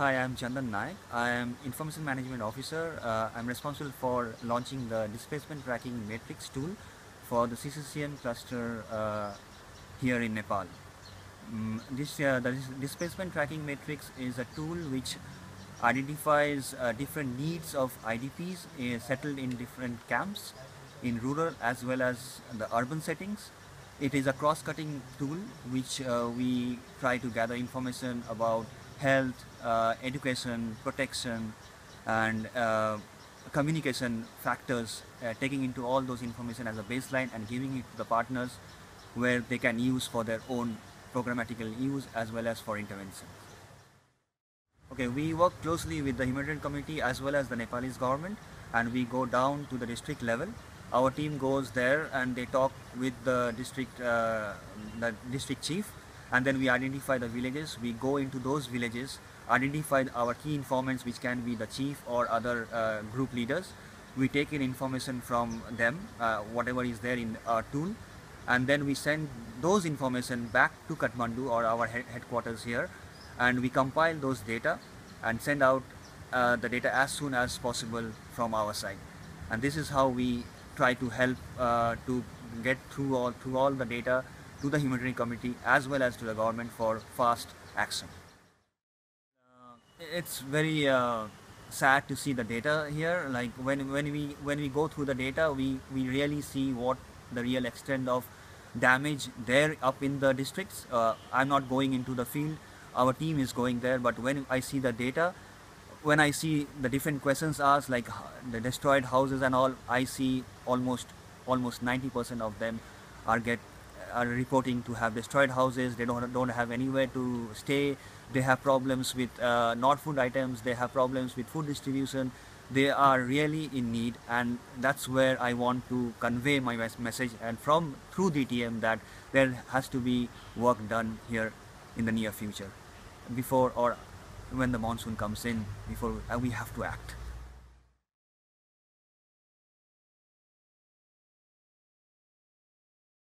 Hi, I'm Chandan Nayak. I am Information Management Officer. Uh, I'm responsible for launching the displacement tracking matrix tool for the CCCM cluster uh, here in Nepal. Mm, this uh, the displacement tracking matrix is a tool which identifies uh, different needs of IDPs uh, settled in different camps in rural as well as the urban settings. It is a cross-cutting tool which uh, we try to gather information about health, uh, education, protection and uh, communication factors, uh, taking into all those information as a baseline and giving it to the partners where they can use for their own programmatical use as well as for intervention. Okay, we work closely with the humanitarian community as well as the Nepalese government and we go down to the district level. Our team goes there and they talk with the district, uh, the district chief and then we identify the villages. We go into those villages, identify our key informants which can be the chief or other uh, group leaders. We take in information from them, uh, whatever is there in our tool and then we send those information back to Kathmandu or our headquarters here and we compile those data and send out uh, the data as soon as possible from our side and this is how we try to help uh, to get through all through all the data to the humanitarian committee as well as to the government for fast action. Uh, it's very uh, sad to see the data here like when when we when we go through the data we we really see what the real extent of damage there up in the districts. Uh, I'm not going into the field, our team is going there, but when I see the data, when I see the different questions asked, like the destroyed houses and all, I see almost almost 90% of them are get are reporting to have destroyed houses. They don't don't have anywhere to stay. They have problems with uh, non-food items. They have problems with food distribution they are really in need and that's where I want to convey my message and from through DTM that there has to be work done here in the near future before or when the monsoon comes in before we have to act.